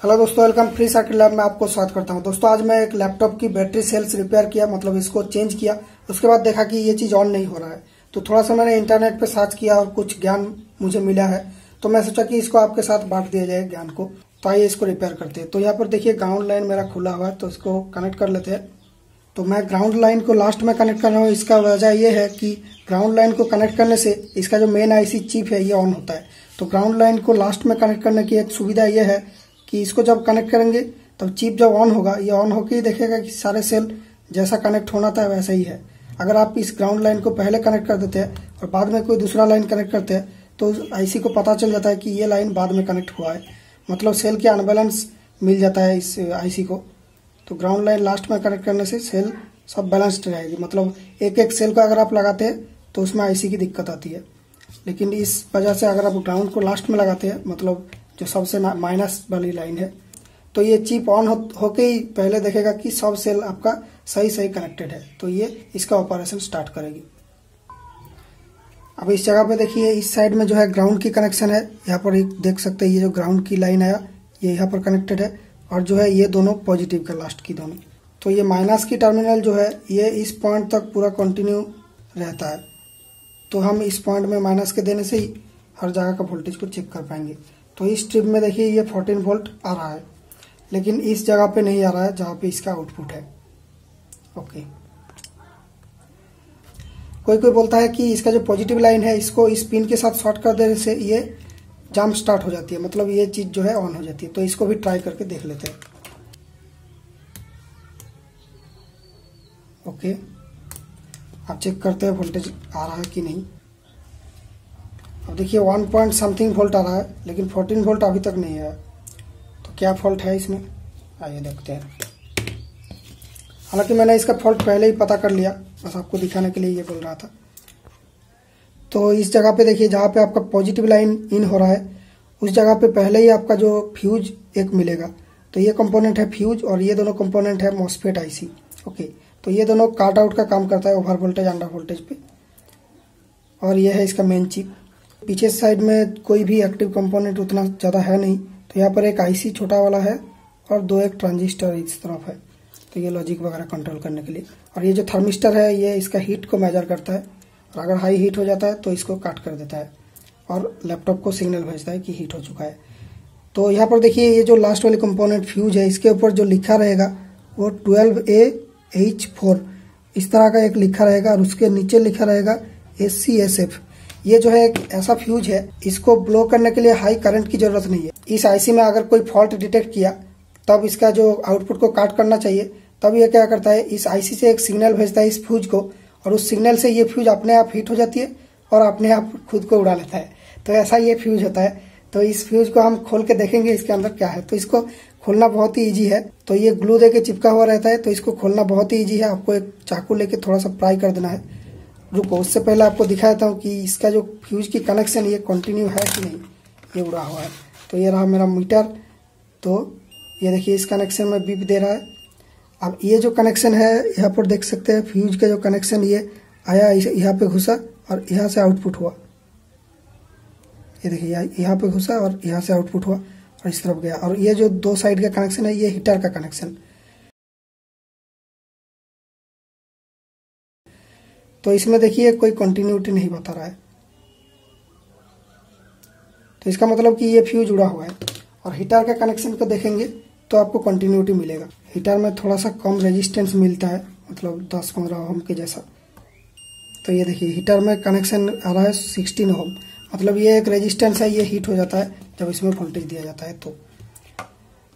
Hello दोस्तों welcome free circuit lab में आपको स्वागत करता हूँ। दोस्तों, आज मैं एक लैपटॉप की बैटरी सेल्स रिपेयर किया मतलब इसको चेंज किया। उसके बाद देखा कि ये चीज़ ऑन नहीं हो रहा है। तो थोड़ा सा मैंने इंटरनेट पे सर्च किया और कुछ ज्ञान मुझे मिला है। तो मैं सोचा कि इसको आपके साथ बांट दिया जाए ज्ञान को। तो आइए इसको रिपेयर करते हैं। तो यहाँ पर देखिए ग्राउंड लाइन मेरा खुला हुआ है तो इसको कनेक्ट कर लेते हैं। तो मैं ग्राउंड लाइन को लास्ट में कनेक्ट कर रहा हूँ। इसका वजह यह है कि ग्राउंड लाइन को कनेक्ट करने से इसका जो मेन आईसी चिप है, ये ऑन होता है। तो ग्राउंड लाइन को लास्ट में कनेक्ट करने की एक सुविधा यह है कि इसको जब कनेक्ट करेंगे, तब चिप जब ऑन होगा, ये ऑन होकर ही देखेगा कि सारे सेल जैसा कनेक्ट होना था, वैसा ही है। अगर आप इस ग्राउंड लाइन को पहले कनेक्ट कर देते हैं और बाद में कोई दूसरा लाइन कनेक्ट करते हैं तो आईसी को पता चल जाता है कि ये लाइन बाद में कनेक्ट हुआ है। मतलब सेल के अनबैलेंस मिल जाता है इस आईसी को। तो ग्राउंड लाइन लास्ट में कनेक्ट करने से सेल सब बैलेंस्ड रहेगी। मतलब एक एक सेल को अगर आप लगाते हैं तो उसमें आईसी की दिक्कत आती है। लेकिन इस वजह से अगर आप ग्राउंड को लास्ट में लगाते हैं मतलब जो सबसे माइनस वाली लाइन है। तो ये चिप ऑन हो होके ही पहले देखेगा कि सब सेल आपका सही सही कनेक्टेड है। तो ये इसका ऑपरेशन स्टार्ट करेगी। अब इस जगह पे देखिए, इस साइड में जो है ग्राउंड की कनेक्शन है। यहाँ पर देख सकते हैं, ये जो ग्राउंड की लाइन आया, ये यहाँ पर कनेक्टेड है। और जो है ये दोनों पॉजिटिव का लास्ट की दोनों। तो ये माइनस की टर्मिनल जो है, ये इस पॉइंट तक पूरा कंटिन्यू रहता है। तो हम इस पॉइंट में माइनस के देने से ही हर जगह का वोल्टेज को चेक कर पाएँगे। तो इस ट्रिप में देखिए ये 14 वोल्ट आ रहा है, लेकिन इस जगह पे नहीं आ रहा है जहाँ पे इसका आउटपुट है। ओके कोई कोई बोलता है कि इसका जो पॉजिटिव लाइन है, इसको इस पिन के साथ शॉर्ट कर देने से ये जाम स्टार्ट हो जाती है मतलब ये चीज़ जो है ऑन हो जाती है। तो इसको भी ट्राई करके देख लेते हैं। ओके आप चेक करते हैं वोल्टेज आ रहा है कि नहीं। देखिए वन पॉइंट समथिंग वोल्ट आ रहा है, लेकिन फोर्टीन वोल्ट अभी तक नहीं है। तो क्या फॉल्ट है इसमें? आइए देखते हैं। हालाँकि मैंने इसका फॉल्ट पहले ही पता कर लिया, बस आपको दिखाने के लिए ये बोल रहा था। तो इस जगह पे देखिए, जहाँ पे आपका पॉजिटिव लाइन इन हो रहा है, उस जगह पे पहले ही आपका जो फ्यूज एक मिलेगा। तो ये कंपोनेंट है फ्यूज और ये दोनों कंपोनेंट है मॉस्फेट आईसी ओके तो ये दोनों काट आउट का काम करता है ओवर वोल्टेज अंडर वोल्टेज पे। और ये है इसका मेन चिप पीछे साइड में कोई भी एक्टिव कंपोनेंट उतना ज़्यादा है नहीं। तो यहाँ पर एक आईसी छोटा वाला है और दो एक ट्रांजिस्टर इस तरफ़ है। तो ये लॉजिक वगैरह कंट्रोल करने के लिए। और ये जो थर्मिस्टर है, ये इसका हीट को मेजर करता है। और अगर हाई हीट हो जाता है तो इसको काट कर देता है। और लैपटॉप को सिग्नल भेजता है कि हीट हो चुका है। तो यहाँ पर देखिए, ये जो लास्ट वाले कंपोनेंट फ्यूज है, इसके ऊपर जो लिखा रहेगा, वो ट्वेल्व ए एच फोर इस तरह का एक लिखा रहेगा और उसके नीचे लिखा रहेगा एस सी एस एफ़ ये जो है एक ऐसा फ्यूज है, इसको ब्लो करने के लिए हाई करंट की ज़रूरत नहीं है। इस आईसी में अगर कोई फॉल्ट डिटेक्ट किया, तब इसका जो आउटपुट को काट करना चाहिए। तब ये क्या करता है, इस आईसी से एक सिग्नल भेजता है इस फ्यूज को, और उस सिग्नल से ये फ्यूज अपने आप हीट हो जाती है और अपने आप खुद को उड़ा लेता है। तो ऐसा ये फ्यूज होता है। तो इस फ्यूज को हम खोल के देखेंगे इसके अंदर क्या है। तो इसको खोलना बहुत ही इजी है। तो ये ग्लू दे के चिपका हुआ रहता है। तो इसको खोलना बहुत ही इजी है। आपको एक चाकू लेके थोड़ा सा फ्राई कर देना है। रुको, उससे पहले आपको दिखाया था कि इसका जो फ्यूज की कनेक्शन ये कंटिन्यू है कि नहीं, ये उड़ा हुआ है। तो ये रहा मेरा मीटर तो ये देखिए, इस कनेक्शन में बीप दे रहा है। अब ये जो कनेक्शन है, यहाँ पर देख सकते हैं फ्यूज का जो कनेक्शन ये आया यहाँ पे घुसा और यहाँ से आउटपुट हुआ। ये देखिए, यहाँ पे घुसा और यहाँ से आउटपुट हुआ और इस तरफ़ गया। और ये जो दो साइड का कनेक्शन है, ये हीटर का कनेक्शन तो इसमें देखिए, कोई कंटिन्यूटी नहीं बता रहा है। तो इसका मतलब कि ये फ्यूज जुड़ा हुआ है। और हीटर का कनेक्शन को देखेंगे तो आपको कंटिन्यूटी मिलेगा। हीटर में थोड़ा सा कम रेजिस्टेंस मिलता है मतलब 10 पंद्रह होम के जैसा। तो ये देखिए हीटर में कनेक्शन आ रहा है 16 होम मतलब ये एक रेजिस्टेंस है, ये हीट हो जाता है, जब इसमें वोल्टेज दिया जाता है तो।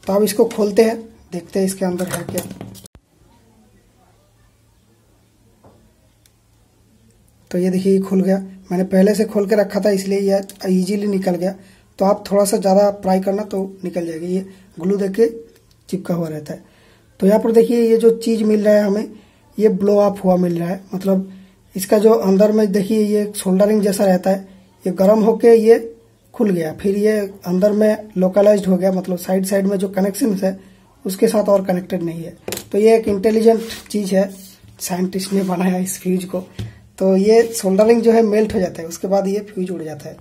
तो अब इसको खोलते हैं, देखते हैं इसके अंदर है क्या। तो ये देखिए, ये खुल गया। मैंने पहले से खोल के रखा था, इसलिए ये इजीली निकल गया। तो आप थोड़ा सा ज़्यादा फ्राई करना तो निकल जाएगा। ये ग्लू देख के चिपका हुआ रहता है। तो यहाँ पर देखिए, ये जो चीज़ मिल रहा है हमें, ये ब्लो अप हुआ मिल रहा है। मतलब इसका जो अंदर में देखिए, ये सोल्डरिंग जैसा रहता है। ये गर्म होके ये खुल गया। फिर ये अंदर में लोकलाइज हो गया। मतलब साइड साइड में जो कनेक्शन है, उसके साथ और कनेक्टेड नहीं है। तो ये एक इंटेलिजेंट चीज़ है। साइंटिस्ट ने बनाया इस फ्यूज को। तो ये सोल्डरिंग जो है मेल्ट हो जाता है, उसके बाद ये फ्यूज उड़ जाता है।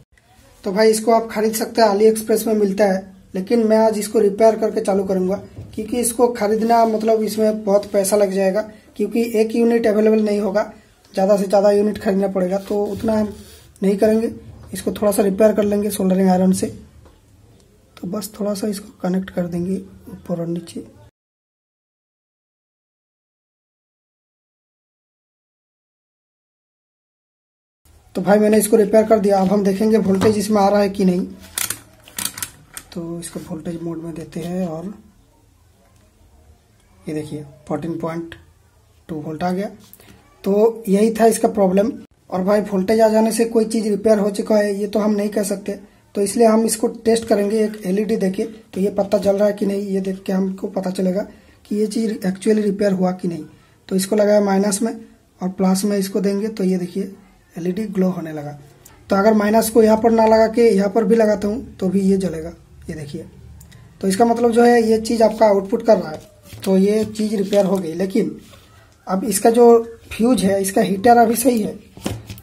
तो भाई इसको आप खरीद सकते हैं अली एक्सप्रेस में मिलता है, लेकिन मैं आज इसको रिपेयर करके चालू करूँगा, क्योंकि इसको खरीदना मतलब इसमें बहुत पैसा लग जाएगा, क्योंकि एक यूनिट अवेलेबल नहीं होगा, ज़्यादा से ज़्यादा यूनिट खरीदना पड़ेगा तो उतना हम नहीं करेंगे। इसको थोड़ा सा रिपेयर कर लेंगे सोल्डरिंग आयरन से। तो बस थोड़ा सा इसको कनेक्ट कर देंगे ऊपर और नीचे। तो भाई मैंने इसको रिपेयर कर दिया। अब हम देखेंगे वोल्टेज इसमें आ रहा है कि नहीं। तो इसको वोल्टेज मोड में देते हैं और ये देखिए 14.2 वोल्ट आ गया। तो यही था इसका प्रॉब्लम और भाई वोल्टेज आ जाने से कोई चीज़ रिपेयर हो चुका है, ये तो हम नहीं कह सकते। तो इसलिए हम इसको टेस्ट करेंगे, एक एलईडी देके। तो ये पता चल रहा है कि नहीं, ये देख के हमको पता चलेगा कि ये चीज़ एक्चुअली रिपेयर हुआ कि नहीं। तो इसको लगाया माइनस में और प्लस में इसको देंगे। तो ये देखिए एलईडी ग्लो होने लगा। तो अगर माइनस को यहाँ पर ना लगा के यहाँ पर भी लगाता हूँ तो भी ये जलेगा। ये देखिए। तो इसका मतलब जो है, ये चीज़ आपका आउटपुट कर रहा है। तो ये चीज़ रिपेयर हो गई। लेकिन अब इसका जो फ्यूज है, इसका हीटर अभी सही है।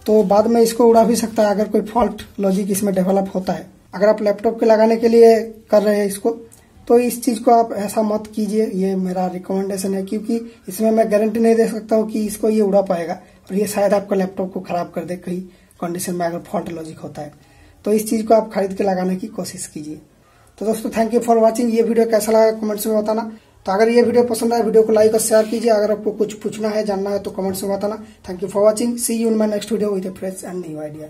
तो बाद में इसको उड़ा भी सकता है, अगर कोई फॉल्ट लॉजिक इसमें डेवलप होता है। अगर आप लैपटॉप के लगाने के लिए कर रहे हैं इसको तो इस चीज़ को आप ऐसा मत कीजिए। ये मेरा रिकमेंडेशन है, क्योंकि इसमें मैं गारंटी नहीं दे सकता हूँ कि इसको ये उड़ा पाएगा। और ये शायद आपका लैपटॉप को खराब कर दे, कहीं कंडीशन में अगर फॉल्ट लॉजिक होता है। तो इस चीज़ को आप खरीद के लगाने की कोशिश कीजिए। तो दोस्तों थैंक यू फॉर वॉचिंग ये वीडियो कैसा लगा कमेंट्स में बताना। तो अगर ये वीडियो पसंद आए वीडियो को लाइक और शेयर कीजिए। अगर आपको कुछ पूछना है, जानना है तो कमेंट्स में बताना। Thank you for watching see you in my next video with fresh and new idea